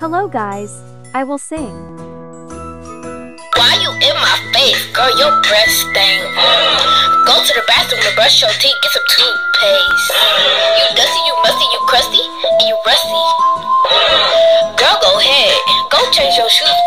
Hello guys, I will sing. Why you in my face, girl, your breath stain. Go to the bathroom to brush your teeth, get some toothpaste. You dusty, you musty, you crusty, and you rusty. Girl, go ahead, go change your shoes,